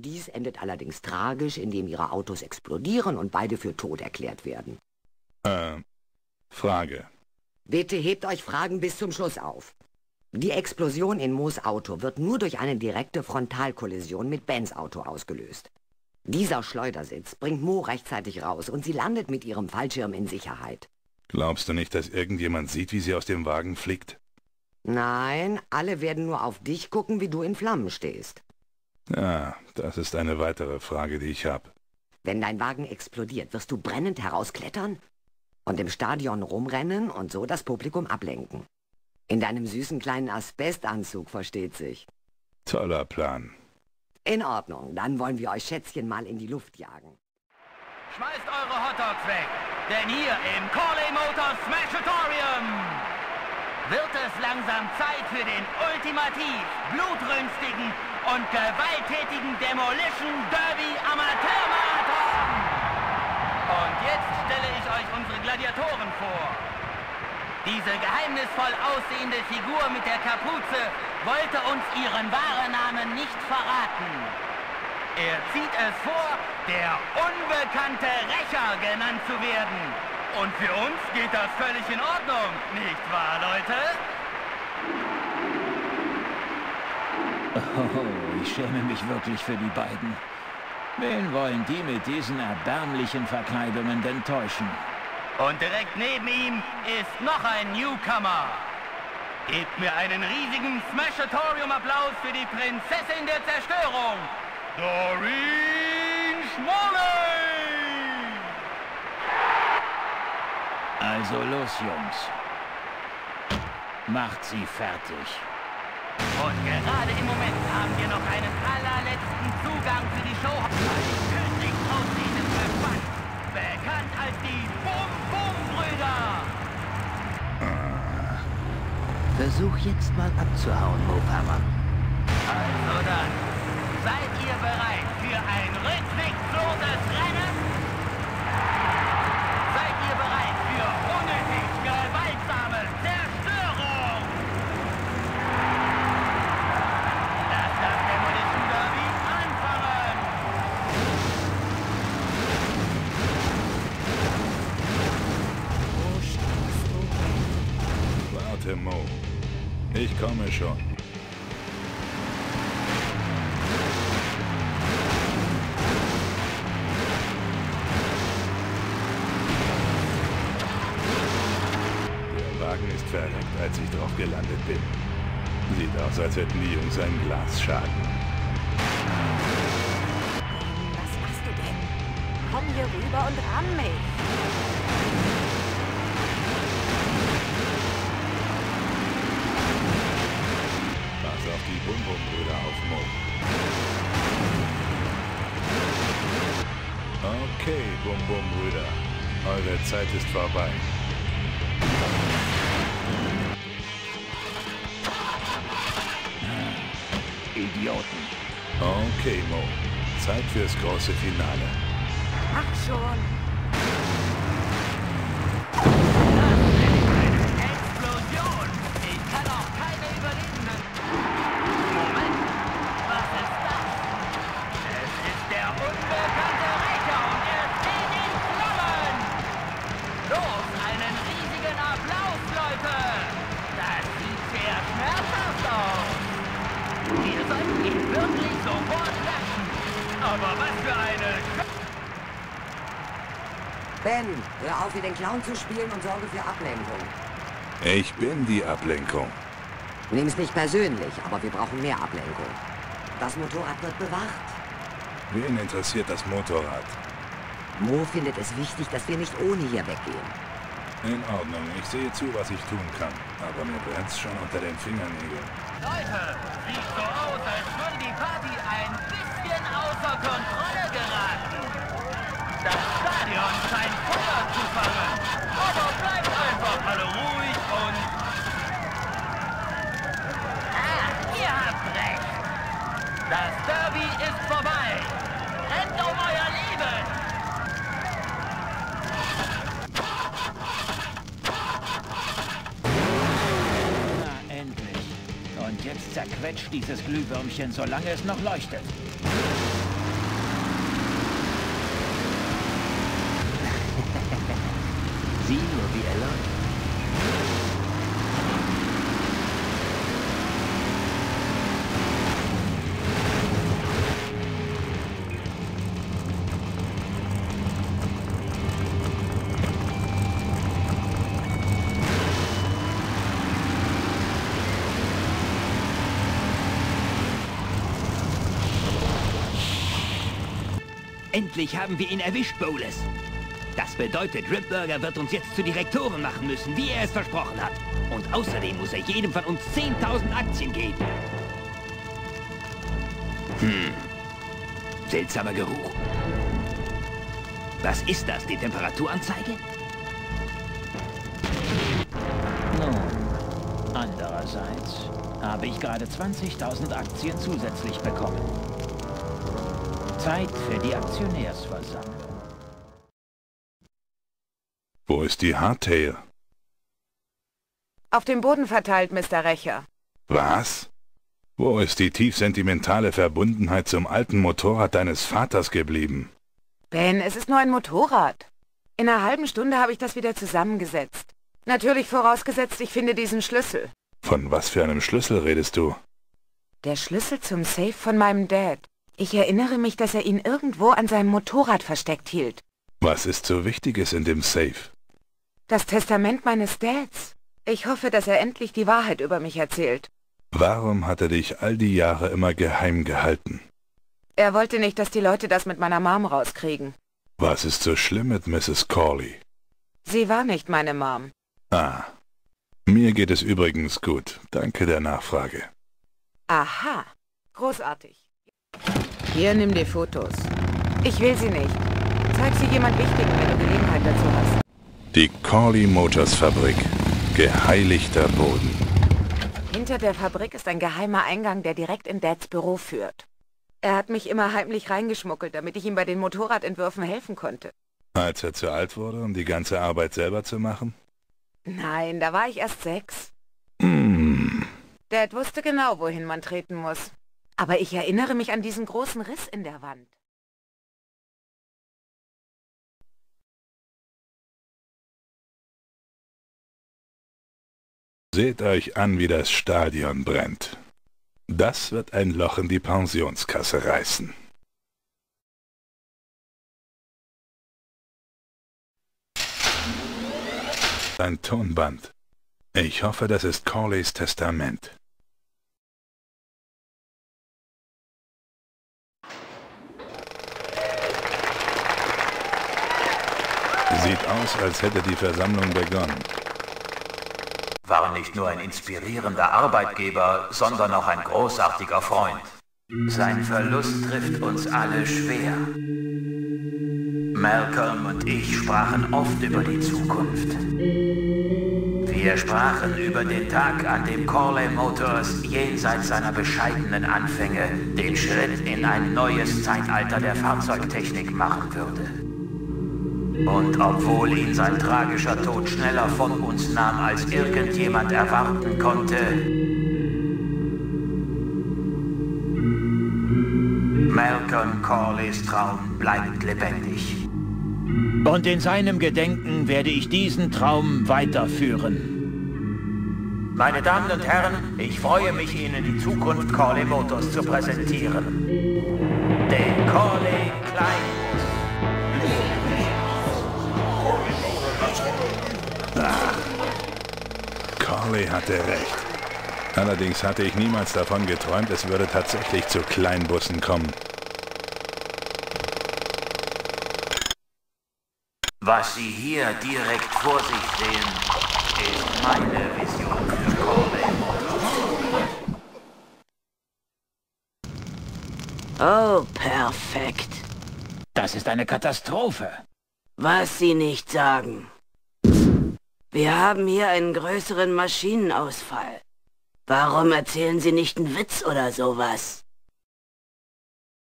Dies endet allerdings tragisch, indem ihre Autos explodieren und beide für tot erklärt werden. Äh, Frage. Bitte hebt euch Fragen bis zum Schluss auf. Die Explosion in Moos Auto wird nur durch eine direkte Frontalkollision mit Bens Auto ausgelöst. Dieser Schleudersitz bringt Mo rechtzeitig raus und sie landet mit ihrem Fallschirm in Sicherheit. Glaubst du nicht, dass irgendjemand sieht, wie sie aus dem Wagen fliegt? Nein, alle werden nur auf dich gucken, wie du in Flammen stehst. Ja, das ist eine weitere Frage, die ich habe. Wenn dein Wagen explodiert, wirst du brennend herausklettern und im Stadion rumrennen und so das Publikum ablenken. In deinem süßen kleinen Asbestanzug, versteht sich. Toller Plan. In Ordnung, dann wollen wir euch Schätzchen mal in die Luft jagen. Schmeißt eure Hotdogs weg, denn hier im Corley Motors Smashatorium wird es langsam Zeit für den ultimativ blutrünstigen und gewalttätigen Demolition Derby Amateurmarathon. Und jetzt stelle ich euch unsere Gladiatoren vor. Diese geheimnisvoll aussehende Figur mit der Kapuze wollte uns ihren wahren Namen nicht verraten. Er zieht es vor, der unbekannte Rächer genannt zu werden. Und für uns geht das völlig in Ordnung, nicht wahr, Leute? Oh, ich schäme mich wirklich für die beiden. Wen wollen die mit diesen erbärmlichen Verkleidungen denn täuschen? Und direkt neben ihm ist noch ein Newcomer. Gebt mir einen riesigen Smashatorium-Applaus für die Prinzessin der Zerstörung, Doreen Schmolley! Also los, Jungs. Macht sie fertig. Und gerade im Moment haben wir noch einen allerletzten Zugang für die Show. Ein tödlich aussehendes Gespann, bekannt als die Bum-Bum-Brüder. Versuch jetzt mal abzuhauen, Mohammer. Also dann, seid ihr bereit für ein rücksichtsloses Rennen? Schon. Der Wagen ist verreckt, als ich drauf gelandet bin. Sieht aus, als hätten die Jungs einen Glasschaden. Was machst du denn? Komm hier rüber und ramm mich. Auf die Bum-Bum-Brüder auf, Mo. Okay, Bum-Bum-Brüder. Eure Zeit ist vorbei. Idioten. Okay, Mo. Zeit fürs große Finale. Ach schon. Wir sollten ihn wirklich sofort löschen. Aber was für eine... Ben, hör auf, wie den Clown zu spielen und sorge für Ablenkung. Ich bin die Ablenkung. Nimm's nicht persönlich, aber wir brauchen mehr Ablenkung. Das Motorrad wird bewacht. Wen interessiert das Motorrad? Mo findet es wichtig, dass wir nicht ohne hier weggehen. In Ordnung, ich sehe zu, was ich tun kann. Aber mir brennt's schon unter den Fingernägeln. Leute, sieht so aus, als würde die Party ein bisschen außer Kontrolle geraten. Das Stadion scheint Feuer zu fangen. Aber bleibt einfach alle ruhig und... Ah, ihr habt recht. Das Derby ist vorbei. Rennt um euer Leben. Na, endlich. Und jetzt zerquetscht dieses Glühwürmchen, solange es noch leuchtet. Endlich haben wir ihn erwischt, Bowles. Das bedeutet, Ripburger wird uns jetzt zu Direktoren machen müssen, wie er es versprochen hat. Und außerdem muss er jedem von uns 10.000 Aktien geben. Hm. Seltsamer Geruch. Was ist das, die Temperaturanzeige? Nun, andererseits habe ich gerade 20.000 Aktien zusätzlich bekommen. Zeit für die Aktionärsversammlung. Wo ist die Hardtail? Auf dem Boden verteilt, Mr. Rächer. Was? Wo ist die tief sentimentale Verbundenheit zum alten Motorrad deines Vaters geblieben? Ben, es ist nur ein Motorrad. In einer halben Stunde habe ich das wieder zusammengesetzt. Natürlich vorausgesetzt, ich finde diesen Schlüssel. Von was für einem Schlüssel redest du? Der Schlüssel zum Safe von meinem Dad. Ich erinnere mich, dass er ihn irgendwo an seinem Motorrad versteckt hielt. Was ist so Wichtiges in dem Safe? Das Testament meines Dads. Ich hoffe, dass er endlich die Wahrheit über mich erzählt. Warum hat er dich all die Jahre immer geheim gehalten? Er wollte nicht, dass die Leute das mit meiner Mom rauskriegen. Was ist so schlimm mit Mrs. Corley? Sie war nicht meine Mom. Ah. Mir geht es übrigens gut. Danke der Nachfrage. Aha. Großartig. Hier, nimm die Fotos. Ich will sie nicht. Zeig sie jemand Wichtigen, wenn du Gelegenheit dazu hast. Die Corley Motors Fabrik. Geheiligter Boden. Hinter der Fabrik ist ein geheimer Eingang, der direkt in Dads Büro führt. Er hat mich immer heimlich reingeschmuggelt, damit ich ihm bei den Motorradentwürfen helfen konnte. Als er zu alt wurde, um die ganze Arbeit selber zu machen? Nein, da war ich erst sechs. Hm. Dad wusste genau, wohin man treten muss. Aber ich erinnere mich an diesen großen Riss in der Wand. Seht euch an, wie das Stadion brennt. Das wird ein Loch in die Pensionskasse reißen. Ein Tonband. Ich hoffe, das ist Corleys Testament. Sieht aus, als hätte die Versammlung begonnen. War nicht nur ein inspirierender Arbeitgeber, sondern auch ein großartiger Freund. Sein Verlust trifft uns alle schwer. Malcolm und ich sprachen oft über die Zukunft. Wir sprachen über den Tag, an dem Corley Motors jenseits seiner bescheidenen Anfänge den Schritt in ein neues Zeitalter der Fahrzeugtechnik machen würde. Und obwohl ihn sein tragischer Tod schneller von uns nahm, als irgendjemand erwarten konnte, Malcolm Corleys Traum bleibt lebendig. Und in seinem Gedenken werde ich diesen Traum weiterführen. Meine Damen und Herren, ich freue mich, Ihnen die Zukunft Corley Motors zu präsentieren. Den Corley Kleinbus. Corley hatte recht. Allerdings hatte ich niemals davon geträumt, es würde tatsächlich zu Kleinbussen kommen. Was Sie hier direkt vor sich sehen, ist meine Vision für. Oh, perfekt. Das ist eine Katastrophe. Was Sie nicht sagen. Wir haben hier einen größeren Maschinenausfall. Warum erzählen Sie nicht einen Witz oder sowas?